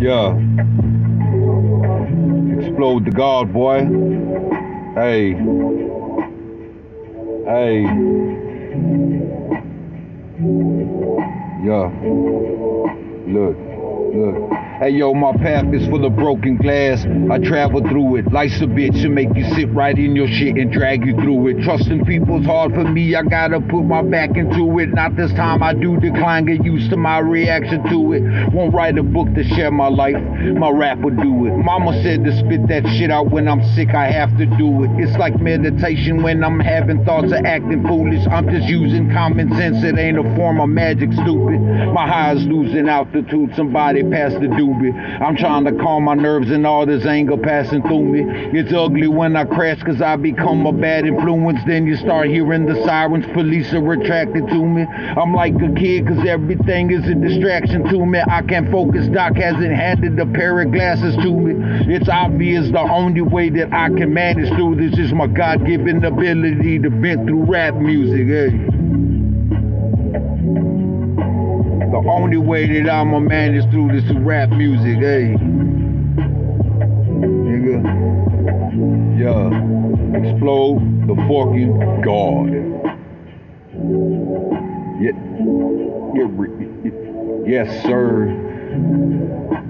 Yeah. Explode the guard, boy. Hey. Hey. Yeah. Look. Hey yo, my path is full of broken glass. I travel through it. Life's a bitch to make you sit right in your shit and drag you through it. Trusting people's hard for me. I gotta put my back into it. Not this time. I do decline. Get used to my reaction to it. Won't write a book to share my life. My rap will do it. Mama said to spit that shit out when I'm sick. I have to do it. It's like meditation when I'm having thoughts of acting foolish. I'm just using common sense. It ain't a form of magic, stupid. My high's losing altitude. Somebody pass the doobie. I'm trying to calm my nerves and all this anger passing through me. It's ugly when I crash cause I become a bad influence. Then you start hearing the sirens, police are attracted to me. I'm like a kid cause everything is a distraction to me. I can't focus, Doc hasn't handed a pair of glasses to me. It's obvious the only way that I can manage through this is my God given ability to vent through rap music. Hey. Only way that I'ma manage through this is rap music, hey. Nigga. Yeah. Explode the fucking God. Yeah. yeah. Yes, sir.